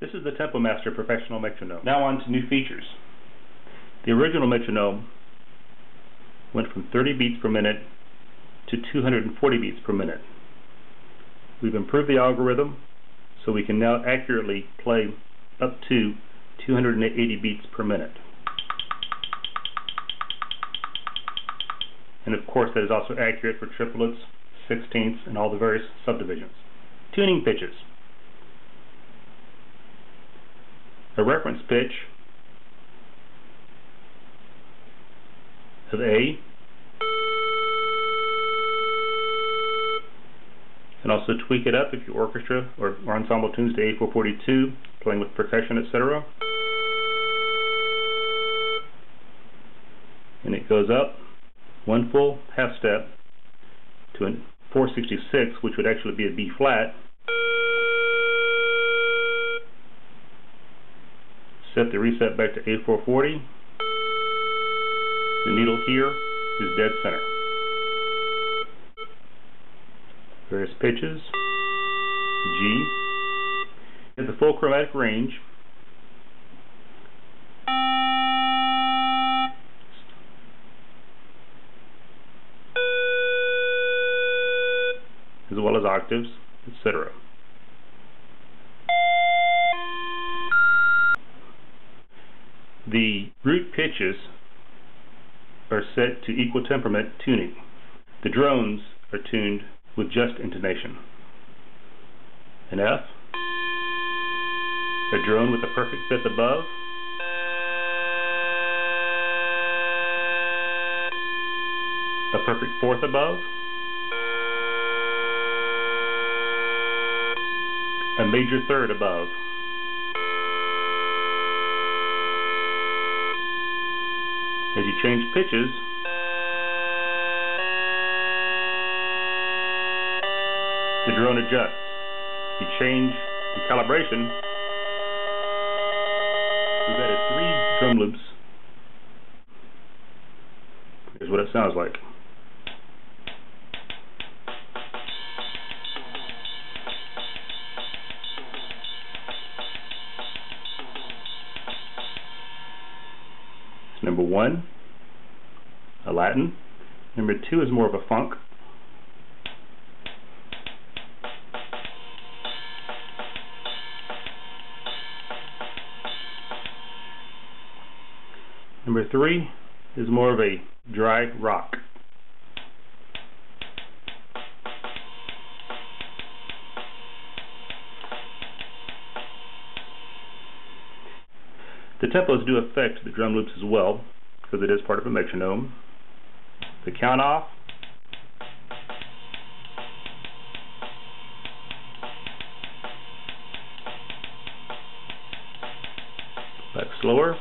This is the Tempo Master Professional Metronome. Now on to new features. The original metronome went from 30 beats per minute to 240 beats per minute. We've improved the algorithm so we can now accurately play up to 280 beats per minute. And of course that is also accurate for triplets, sixteenths, and all the various subdivisions. Tuning pitches. A reference pitch of A and also tweak it up if your orchestra or, or ensemble tunes to A442, playing with percussion, etc. And it goes up one full half step to a 466, which would actually be a B flat. Set the reset back to A440. The needle here is dead center. Various pitches. G. At the full chromatic range. as well as octaves, etc. The root pitches are set to equal temperament tuning. The drones are tuned with just intonation. An F, a drone with a perfect fifth above, a perfect fourth above, a major third above. As you change pitches, the drone adjusts. You change the calibration, we've added three drum loops. Here's what it sounds like. Number one, a Latin. Number two is more of a funk. Number three is more of a dry rock. The tempos do affect the drum loops as well, because it is part of a metronome. The count off back slower